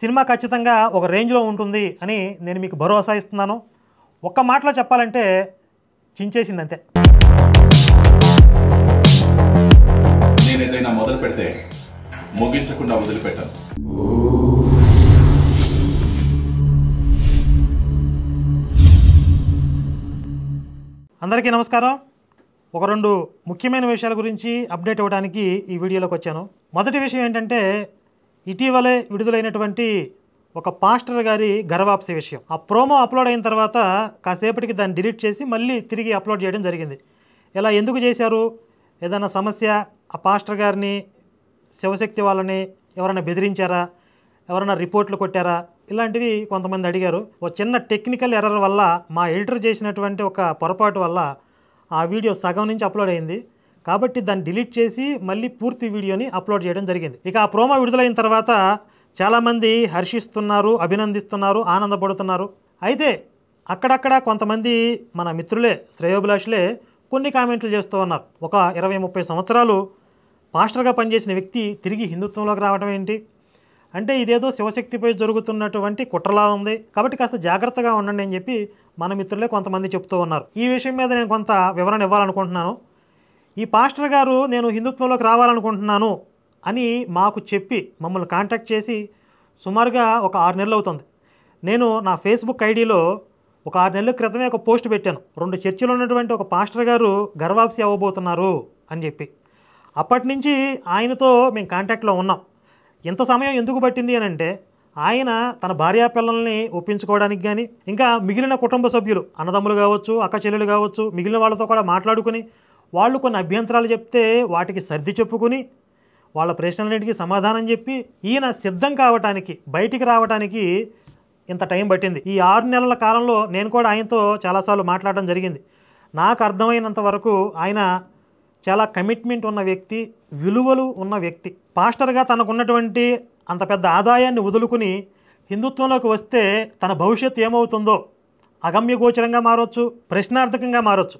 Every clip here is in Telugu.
సినిమా ఖచ్చితంగా ఒక రేంజ్లో ఉంటుంది అని నేను మీకు భరోసా ఇస్తున్నాను. ఒక్క మాటలో చెప్పాలంటే చించేసింది అంతే నేను ఏదైనా మొదలు పెడితే ముగించకుండా వదిలిపెట్టాను. అందరికీ నమస్కారం. ఒక రెండు ముఖ్యమైన విషయాల గురించి అప్డేట్ అవ్వడానికి ఈ వీడియోలోకి వచ్చాను. మొదటి విషయం ఏంటంటే ఇటీవలే విడుదలైనటువంటి ఒక పాస్టర్ గారి గర్వాప్సి విషయం. ఆ ప్రోమో అప్లోడ్ అయిన తర్వాత కాసేపటికి దాన్ని డిలీట్ చేసి మళ్ళీ తిరిగి అప్లోడ్ చేయడం జరిగింది. ఇలా ఎందుకు చేశారు? ఏదైనా సమస్య? ఆ పాస్టర్ గారిని శివశక్తి వాళ్ళని ఎవరైనా బెదిరించారా? ఎవరైనా రిపోర్ట్లు కొట్టారా? ఇలాంటివి కొంతమంది అడిగారు. ఒక చిన్న టెక్నికల్ ఎర్రర్ వల్ల మా ఎడిటర్ చేసినటువంటి ఒక పొరపాటు వల్ల ఆ వీడియో సగం నుంచి అప్లోడ్ అయింది. కాబట్టి దాన్ని డిలీట్ చేసి మళ్ళీ పూర్తి వీడియోని అప్లోడ్ చేయడం జరిగింది. ఇక ఆ ప్రోమో విడుదలైన తర్వాత చాలామంది హర్షిస్తున్నారు అభినందిస్తున్నారు ఆనందపడుతున్నారు. అయితే అక్కడక్కడ కొంతమంది మన మిత్రులే శ్రేయోభిలాషులే కొన్ని కామెంట్లు చేస్తూ ఉన్నారు. ఒక ఇరవై ముప్పై సంవత్సరాలు మాస్టర్గా పనిచేసిన వ్యక్తి తిరిగి హిందుత్వంలోకి రావడం ఏంటి? అంటే ఇదేదో శివశక్తిపై జరుగుతున్నటువంటి కుట్రలా ఉంది. కాబట్టి కాస్త జాగ్రత్తగా ఉండండి అని చెప్పి మన మిత్రులే కొంతమంది చెప్తూ ఉన్నారు. ఈ విషయం మీద నేను కొంత వివరణ ఇవ్వాలనుకుంటున్నాను. ఈ పాస్టర్ గారు నేను హిందుత్వంలోకి రావాలనుకుంటున్నాను అని మాకు చెప్పి మమ్మల్ని కాంటాక్ట్ చేసి సుమారుగా ఒక ఆరు నెలలు అవుతుంది. నేను నా ఫేస్బుక్ ఐడిలో ఒక ఆరు నెలల క్రితమే ఒక పోస్ట్ పెట్టాను. రెండు చర్చిలో ఉన్నటువంటి ఒక పాస్టర్ గారు గర్వాప్సి అవ్వబోతున్నారు అని చెప్పి. అప్పటి నుంచి ఆయనతో మేము కాంటాక్ట్లో ఉన్నాం. ఇంత సమయం ఎందుకు పట్టింది అని అంటే ఆయన తన భార్యా పిల్లల్ని ఒప్పించుకోవడానికి కానీ ఇంకా మిగిలిన కుటుంబ సభ్యులు అన్నదమ్ములు కావచ్చు అక్క చెల్లెలు కావచ్చు మిగిలిన వాళ్ళతో కూడా మాట్లాడుకుని వాళ్ళు కొన్ని అభ్యంతరాలు చెప్తే వాటికి సర్ది చెప్పుకుని వాళ్ళ ప్రశ్నలన్నింటికి సమాధానం చెప్పి ఈయన సిద్ధం కావటానికి బయటికి రావటానికి ఇంత టైం పట్టింది. ఈ ఆరు నెలల కాలంలో నేను కూడా ఆయనతో చాలాసార్లు మాట్లాడడం జరిగింది. నాకు అర్థమైనంత వరకు ఆయన చాలా కమిట్మెంట్ ఉన్న వ్యక్తి విలువలు ఉన్న వ్యక్తి. పాస్టర్గా తనకున్నటువంటి అంత పెద్ద ఆదాయాన్ని వదులుకుని హిందుత్వంలోకి వస్తే తన భవిష్యత్తు ఏమవుతుందో అగమ్యగోచరంగా మారొచ్చు ప్రశ్నార్థకంగా మారొచ్చు.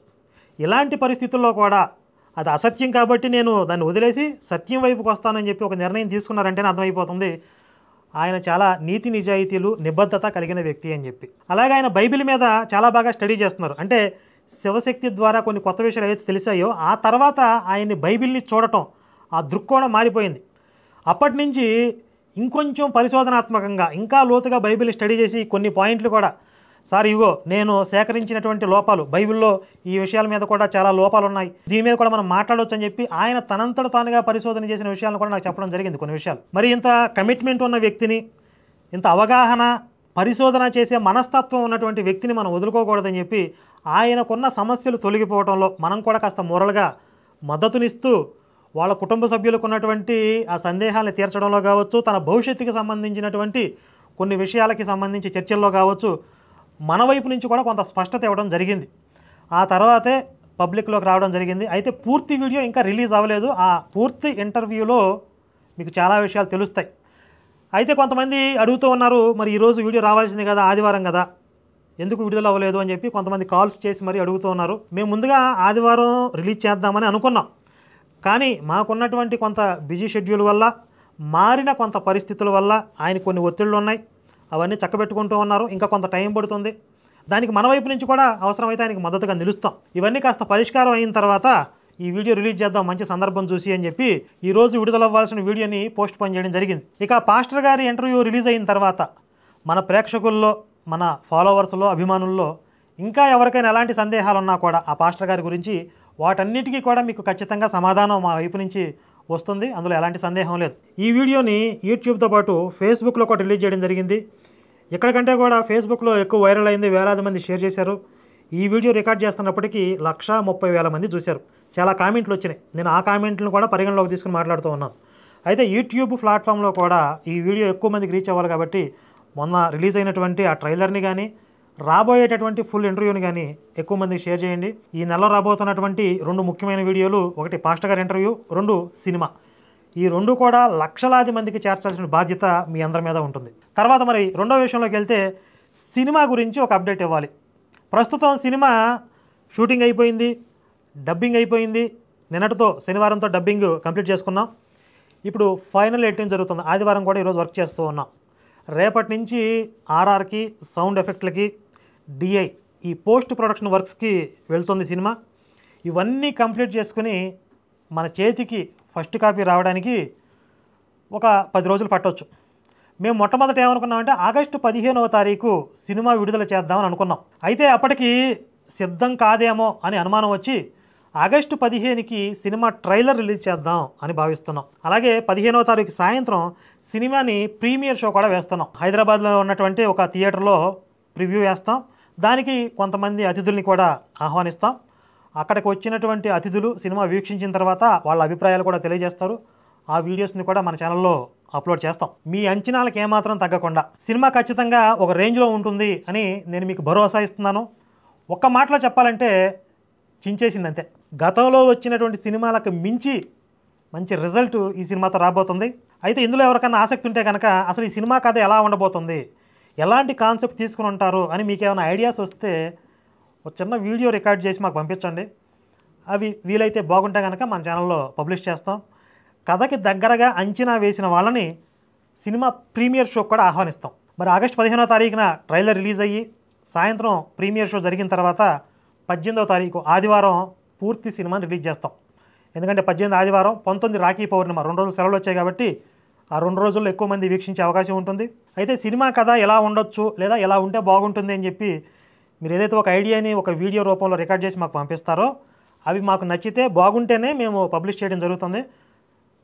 ఇలాంటి పరిస్థితుల్లో కూడా అది అసత్యం కాబట్టి నేను దాన్ని వదిలేసి సత్యం వైపుకి వస్తానని చెప్పి ఒక నిర్ణయం తీసుకున్నారంటేనే అర్థమైపోతుంది. ఆయన చాలా నీతి నిజాయితీలు నిబద్ధత కలిగిన వ్యక్తి అని చెప్పి. అలాగే ఆయన బైబిల్ మీద చాలా బాగా స్టడీ చేస్తున్నారు. అంటే శివశక్తి ద్వారా కొన్ని కొత్త విషయాలు ఏవైతే తెలిసాయో ఆ తర్వాత ఆయన్ని బైబిల్ని చూడటం ఆ దృక్కోణం మారిపోయింది. అప్పటి నుంచి ఇంకొంచెం పరిశోధనాత్మకంగా ఇంకా లోతుగా బైబిల్ స్టడీ చేసి కొన్ని పాయింట్లు కూడా సార్ ఇగో నేను సేకరించినటువంటి లోపాలు బైబిల్లో ఈ విషయాల మీద కూడా చాలా లోపాలు ఉన్నాయి దీని మీద కూడా మనం మాట్లాడవచ్చు అని చెప్పి ఆయన తనంతట తానుగా పరిశోధన చేసిన విషయాలను కూడా నాకు చెప్పడం జరిగింది కొన్ని విషయాలు. మరి ఇంత కమిట్మెంట్ ఉన్న వ్యక్తిని ఇంత అవగాహన పరిశోధన చేసే మనస్తత్వం ఉన్నటువంటి వ్యక్తిని మనం వదులుకోకూడదని చెప్పి ఆయనకున్న సమస్యలు తొలగిపోవడంలో మనం కూడా కాస్త మొరలుగా మద్దతునిస్తూ వాళ్ళ కుటుంబ సభ్యులకు ఉన్నటువంటి ఆ సందేహాలను తీర్చడంలో కావచ్చు తన భవిష్యత్తుకి సంబంధించినటువంటి కొన్ని విషయాలకి సంబంధించి చర్చల్లో కావచ్చు మన వైపు నుంచి కూడా కొంత స్పష్టత ఇవ్వడం జరిగింది. ఆ తర్వాతే పబ్లిక్లోకి రావడం జరిగింది. అయితే పూర్తి వీడియో ఇంకా రిలీజ్ అవ్వలేదు. ఆ పూర్తి ఇంటర్వ్యూలో మీకు చాలా విషయాలు తెలుస్తాయి. అయితే కొంతమంది అడుగుతూ ఉన్నారు మరి ఈరోజు వీడియో రావాల్సింది కదా ఆదివారం కదా? ఎందుకు విడుదల అవ్వలేదు? అని చెప్పి కొంతమంది కాల్స్ చేసి మరీ అడుగుతూ ఉన్నారు. మేము ముందుగా ఆదివారం రిలీజ్ చేద్దామని అనుకున్నాం. కానీ మాకున్నటువంటి కొంత బిజీ షెడ్యూల్ వల్ల మారిన కొంత పరిస్థితుల వల్ల ఆయన కొన్ని ఒత్తిళ్ళు ఉన్నాయి. అవన్నీ చక్కబెట్టుకుంటూ ఉన్నారు. ఇంకా కొంత టైం పడుతుంది. దానికి మన వైపు నుంచి కూడా అవసరమైతే ఆయనకి మద్దతుగా నిలుస్తాం. ఇవన్నీ కాస్త పరిష్కారం అయిన తర్వాత ఈ వీడియో రిలీజ్ చేద్దాం. మంచి సందర్భం చూసి అని చెప్పి ఈ రోజు విడుదల అవ్వాల్సిన వీడియోని పోస్ట్ పోన్ చేయడం జరిగింది. ఇక పాస్టర్ గారి ఇంటర్వ్యూ రిలీజ్ అయిన తర్వాత మన ప్రేక్షకుల్లో మన ఫాలోవర్స్లో అభిమానుల్లో ఇంకా ఎవరికైనా ఎలాంటి సందేహాలు ఉన్నా కూడా ఆ పాస్టర్ గారి గురించి వాటన్నిటికీ కూడా మీకు ఖచ్చితంగా సమాధానం మా వైపు నుంచి వస్తుంది. అందులో ఎలాంటి సందేహం లేదు. ఈ వీడియోని యూట్యూబ్తో పాటు ఫేస్బుక్లో కూడా రిలీజ్ చేయడం జరిగింది. ఇక్కడికంటే కూడా ఫేస్బుక్లో ఎక్కువ వైరల్ అయింది వేలాది మంది షేర్ చేశారు. ఈ వీడియో రికార్డ్ చేస్తున్నప్పటికీ లక్ష ముప్పై వేల మంది చూశారు. చాలా కామెంట్లు వచ్చినాయి. నేను ఆ కామెంట్లను కూడా పరిగణలోకి తీసుకుని మాట్లాడుతూ ఉన్నాను. అయితే యూట్యూబ్ ప్లాట్ఫామ్లో కూడా ఈ వీడియో ఎక్కువ మందికి రీచ్ అవ్వాలి కాబట్టి మొన్న రిలీజ్ అయినటువంటి ఆ ట్రైలర్ని కానీ రాబోయేటటువంటి ఫుల్ ఇంటర్వ్యూని కానీ ఎక్కువ మందికి షేర్ చేయండి. ఈ నెలలో రాబోతున్నటువంటి రెండు ముఖ్యమైన వీడియోలు ఒకటి పాస్టర్ గారి ఇంటర్వ్యూ రెండు సినిమా. ఈ రెండు కూడా లక్షలాది మందికి చేర్చాల్సిన బాధ్యత మీ అందరి మీద ఉంటుంది. తర్వాత మరి రెండో విషయంలోకి వెళ్తే సినిమా గురించి ఒక అప్డేట్ ఇవ్వాలి. ప్రస్తుతం సినిమా షూటింగ్ అయిపోయింది డబ్బింగ్ అయిపోయింది. నిన్నటితో శనివారంతో డబ్బింగ్ కంప్లీట్ చేసుకున్నాం. ఇప్పుడు ఫైనల్ ఎడిటింగ్ జరుగుతుంది. ఆదివారం కూడా ఈరోజు వర్క్ చేస్తూ ఉన్నాం. రేపటి నుంచి ఆర్ఆర్కి సౌండ్ ఎఫెక్ట్లకి డిఐ ఈ పోస్ట్ ప్రొడక్షన్ వర్క్స్కి వెళ్తుంది సినిమా. ఇవన్నీ కంప్లీట్ చేసుకుని మన చేతికి ఫస్ట్ కాపీ రావడానికి ఒక పది రోజులు పట్టవచ్చు మేము మొట్టమొదట ఏమనుకున్నామంటే ఆగస్టు పదిహేనవ తారీఖు సినిమా విడుదల చేద్దామని అనుకున్నాం. అయితే అప్పటికి సిద్ధం కాదేమో అని అనుమానం వచ్చి ఆగస్టు పదిహేనుకి సినిమా ట్రైలర్ రిలీజ్ చేద్దాం అని భావిస్తున్నాం. అలాగే పదిహేనవ తారీఖు సాయంత్రం సినిమాని ప్రీమియర్ షో కూడా వేస్తున్నాం. హైదరాబాద్లో ఉన్నటువంటి ఒక థియేటర్లో ప్రివ్యూ వేస్తాం. దానికి కొంతమంది అతిథుల్ని కూడా ఆహ్వానిస్తాం. అక్కడికి వచ్చినటువంటి అతిథులు సినిమా వీక్షించిన తర్వాత వాళ్ళ అభిప్రాయాలు కూడా తెలియజేస్తారు. ఆ వీడియోస్ని కూడా మన ఛానల్లో అప్లోడ్ చేస్తాం. మీ అంచనాలకు ఏమాత్రం తగ్గకుండా సినిమా ఖచ్చితంగా ఒక రేంజ్లో ఉంటుంది అని నేను మీకు భరోసా ఇస్తున్నాను. ఒక్క మాటలో చెప్పాలంటే చించేసింది అంతే. గతంలో వచ్చినటువంటి సినిమాలకు మించి మంచి రిజల్ట్ ఈ సినిమాతో రాబోతుంది. అయితే ఇందులో ఎవరికైనా ఆసక్తి ఉంటే కనుక అసలు ఈ సినిమా కథ ఎలా ఉండబోతుంది? ఎలాంటి కాన్సెప్ట్ తీసుకుని ఉంటారు అని మీకు ఏమైనా ఐడియాస్ వస్తే ఒక చిన్న వీడియో రికార్డ్ చేసి మాకు పంపించండి. అవి వీలైతే బాగుంటే కనుక మన ఛానల్లో పబ్లిష్ చేస్తాం. కథకి దగ్గరగా అంచనా వేసిన వాళ్ళని సినిమా ప్రీమియర్ షో కూడా ఆహ్వానిస్తాం. మరి ఆగస్టు పదిహేనో తారీఖున ట్రైలర్ రిలీజ్ అయ్యి సాయంత్రం ప్రీమియర్ షో జరిగిన తర్వాత పద్దెనిమిదవ తారీఖు ఆదివారం పూర్తి సినిమాని రిలీజ్ చేస్తాం. ఎందుకంటే పద్దెనిమిది ఆదివారం పంతొమ్మిది రాఖీ పౌర్ణిమ రెండు రోజులు సెలవులు వచ్చాయి కాబట్టి ఆ రెండు రోజుల్లో ఎక్కువ మంది వీక్షించే అవకాశం ఉంటుంది. అయితే సినిమా కథ ఎలా ఉండొచ్చు లేదా ఎలా ఉంటే బాగుంటుంది అని చెప్పి మీరు ఏదైతే ఒక ఐడియాని ఒక వీడియో రూపంలో రికార్డ్ చేసి మాకు పంపిస్తారో అవి మాకు నచ్చితే బాగుంటేనే మేము పబ్లిష్ చేయడం జరుగుతుంది.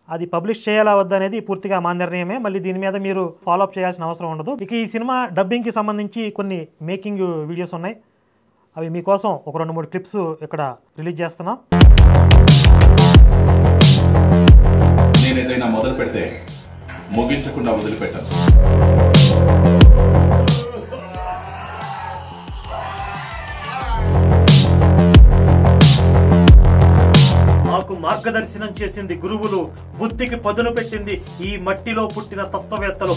అది పబ్లిష్ చేయాలా వద్దా అనేది పూర్తిగా మా నిర్ణయమే. మళ్ళీ దీని మీద మీరు ఫాలోఅప్ చేయాల్సిన అవసరం ఉండదు. ఇక ఈ సినిమా డబ్బింగ్కి సంబంధించి కొన్ని మేకింగ్ వీడియోస్ ఉన్నాయి. అవి మీకోసం ఒక రెండు మూడు క్లిప్స్ ఇక్కడ రిలీజ్ చేస్తున్నాం. ముగించకుండా వదిలిపెట్టాను. మాకు మార్గదర్శనం చేసింది గురువులు బుద్ధికి పదును పెట్టింది ఈ మట్టిలో పుట్టిన తత్వవేత్తలు.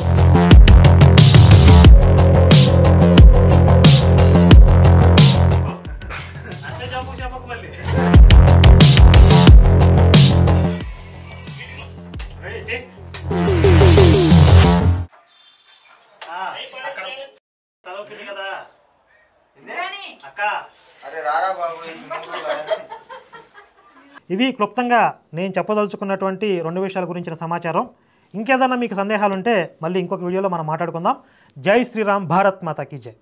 ఇవి క్లుప్తంగా నేను చెప్పదలుచుకున్నటువంటి రెండు విషయాల గురించిన సమాచారం. ఇంకేదన్నా మీకు సందేహాలు ఉంటే మళ్ళీ ఇంకొక వీడియోలో మనం మాట్లాడుకుందాం. జై శ్రీరామ్ భారత్ మాతాకి జై.